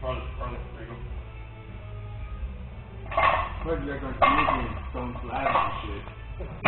Carlos, Carlos, there you go. Quick, they're gonna make me some slabs and shit.